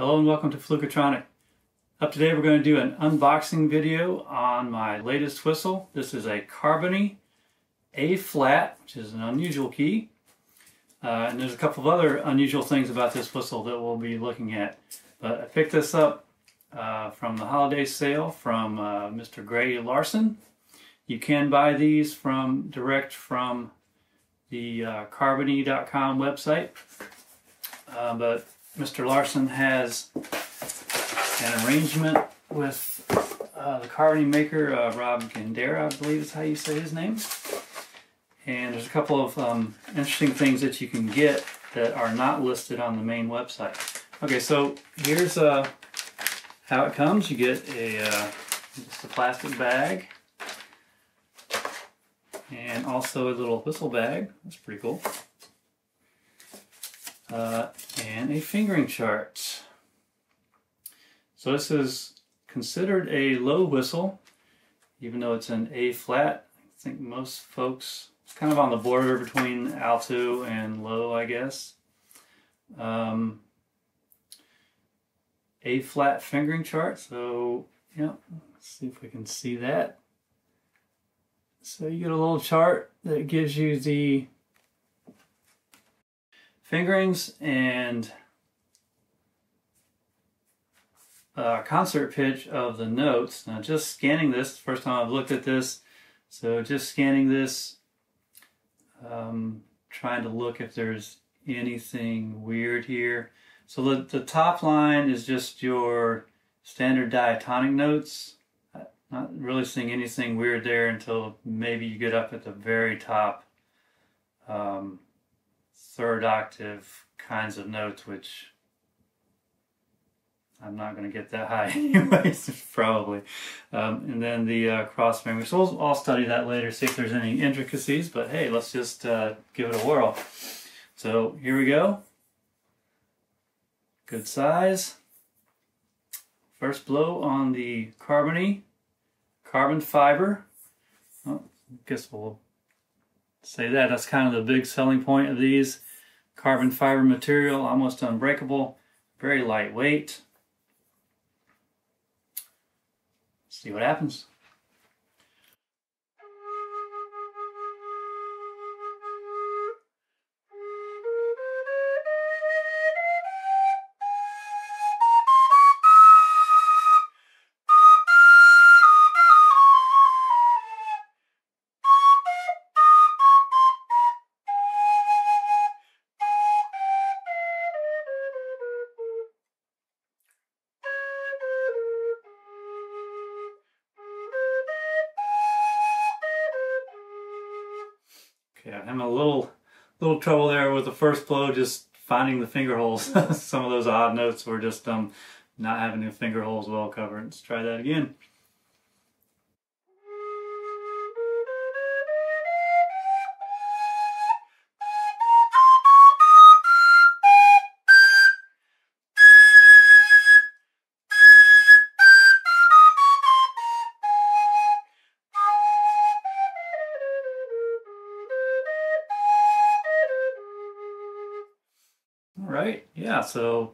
Hello and welcome to Flukutronic. Up today we're going to do an unboxing video on my latest whistle. This is a Carbony A-flat, which is an unusual key. Uh, and there's a couple of other unusual things about this whistle that we'll be looking at. But I picked this up uh, from the holiday sale from uh, Mr. Grey Larsen. You can buy these from direct from the uh, carbony.com website. Uh, but Mr. Larsen has an arrangement with uh, the Carbony maker, uh, Rob Gandera, I believe is how you say his name. And there's a couple of um, interesting things that you can get that are not listed on the main website. Okay, so here's uh, how it comes. You get a, uh, just a plastic bag and also a little whistle bag. That's pretty cool uh, and a fingering chart. So this is considered a low whistle, even though it's an A flat. I think most folks, it's kind of on the border between alto and low, I guess. Um, a flat fingering chart. So, yeah, let's see if we can see that. So you get a little chart that gives you the fingerings and concert pitch of the notes. Now just scanning this, first time I've looked at this, so just scanning this, um, trying to look if there's anything weird here. So the, the top line is just your standard diatonic notes. Not really seeing anything weird there until maybe you get up at the very top. Um, third octave kinds of notes, which I'm not going to get that high anyways, probably. Um, and then the uh, cross finger. So we'll, I'll study that later, see if there's any intricacies, but hey, let's just uh, give it a whirl. So here we go. Good size. First blow on the carbony, carbon fiber. Oh, guess we'll say that. That's kind of the big selling point of these. Carbon fiber material, almost unbreakable, very lightweight. See what happens. Okay, I'm a little little trouble there with the first blow, just finding the finger holes. Some of those odd notes were just um, not having the finger holes well covered. Let's try that again. Yeah, so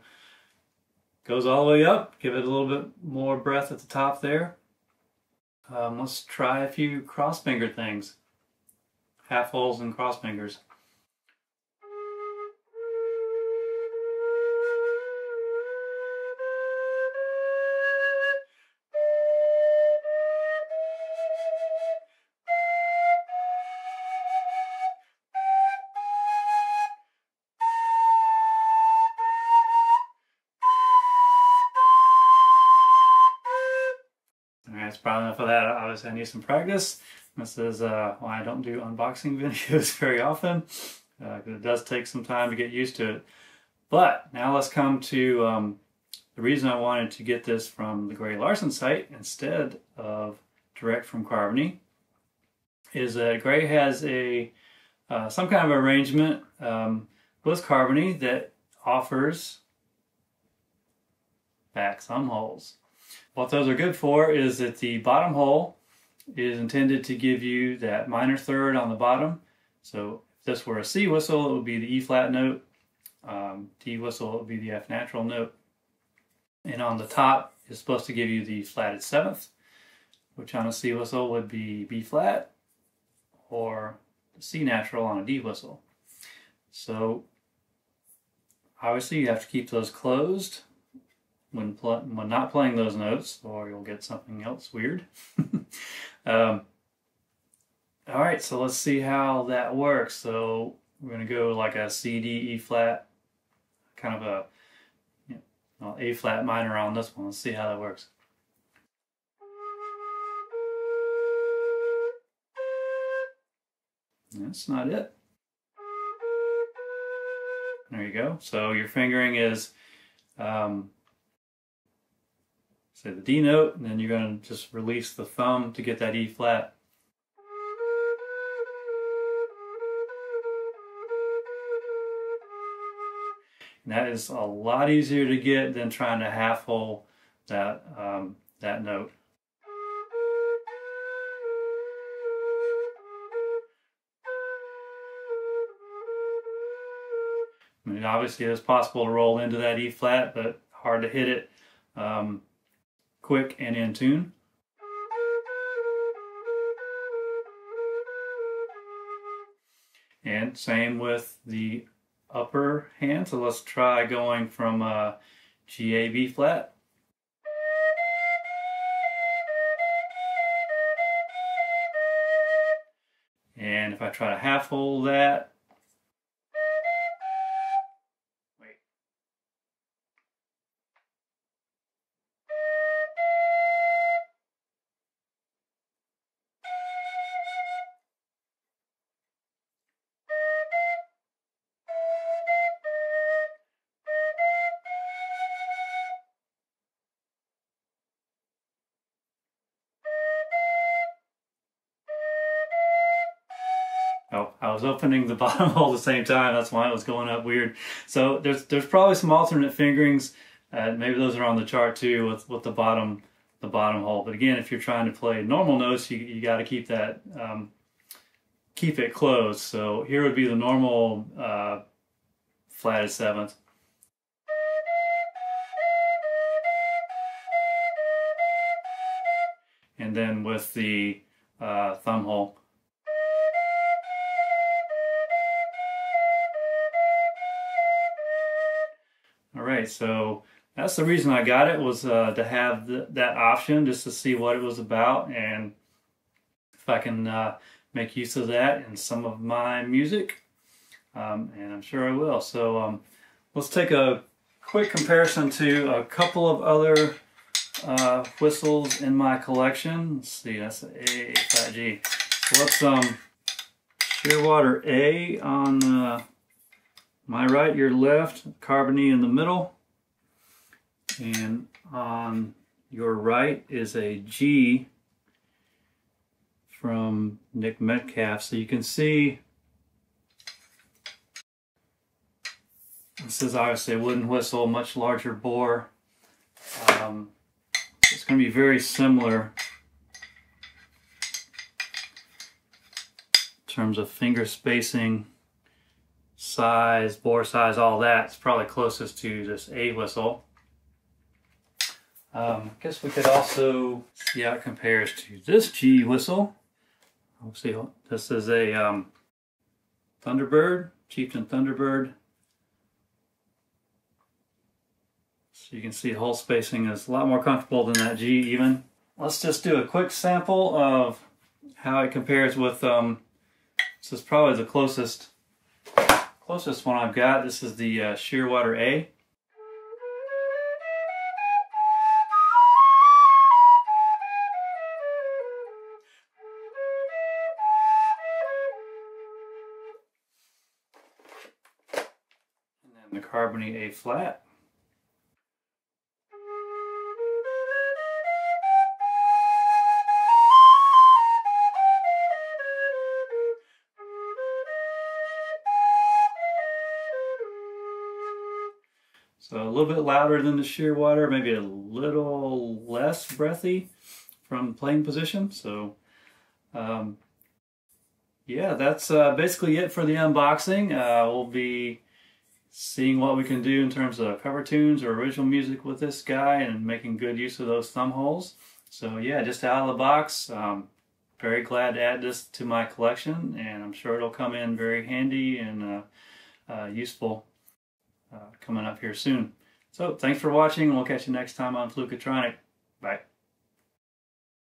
goes all the way up. Give it a little bit more breath at the top there. Um, let's try a few cross finger things. Half holes and cross fingers. Probably enough of that. Obviously, I need some practice. This is uh, why I don't do unboxing videos very often. Uh, it does take some time to get used to it. But now let's come to um, the reason I wanted to get this from the Grey Larsen site instead of direct from Carbony is that Grey has a uh, some kind of arrangement um, with Carbony that offers back thumb holes. What those are good for is that the bottom hole is intended to give you that minor third on the bottom. So if this were a C whistle, it would be the E flat note. Um, D whistle, would be the F natural note. And on the top is supposed to give you the flatted seventh, which on a C whistle would be B flat or C natural on a D whistle. So obviously you have to keep those closed when, when not playing those notes or you'll get something else weird. um, all right, so let's see how that works. So we're going to go like a C, D, E flat, kind of a you know, A flat minor on this one. Let's see how that works. That's not it. There you go. So your fingering is, um, say the D note, and then you're going to just release the thumb to get that E flat. And that is a lot easier to get than trying to half hole that, um, that note. I mean, obviously it's possible to roll into that E flat, but hard to hit it um, quick and in tune. And same with the upper hand. So let's try going from uh, G, A, B flat. And if I try to half hold that, Oh, I was opening the bottom hole at the same time. That's why it was going up weird. So there's there's probably some alternate fingerings. Uh, maybe those are on the chart too with, with the bottom the bottom hole. But again, if you're trying to play normal notes, you, you got to keep that um, keep it closed. So here would be the normal uh, flatted seventh. And then with the uh, thumb hole. Right, so that's the reason I got it was uh, to have the, that option just to see what it was about and if I can uh, make use of that in some of my music, um, and I'm sure I will. So um, let's take a quick comparison to a couple of other uh, whistles in my collection. Let's see, that's an A, flat G. So let's um, Shearwater A on uh, my right, your left, carbony in the middle. And on your right is a G from Nick Metcalf. So you can see this is obviously a wooden whistle, much larger bore. Um, it's going to be very similar in terms of finger spacing, size, bore size, all that. It's probably closest to this A whistle. Um, I guess we could also see how it compares to this G whistle. We'll see, this is a um, Thunderbird, Chieftain Thunderbird. So you can see the hole spacing is a lot more comfortable than that G even. Let's just do a quick sample of how it compares with, um, this is probably the closest, closest one I've got. This is the uh, Shearwater A. And then the carbony A flat. So a little bit louder than the Shearwater, maybe a little less breathy from playing position. So um, yeah, that's uh, basically it for the unboxing. Uh, we'll be seeing what we can do in terms of cover tunes or original music with this guy and making good use of those thumb holes. So yeah, just out of the box. Um, very glad to add this to my collection and I'm sure it'll come in very handy and uh, uh, useful Uh, coming up here soon. So thanks for watching and we'll catch you next time on Flukutronic. Bye.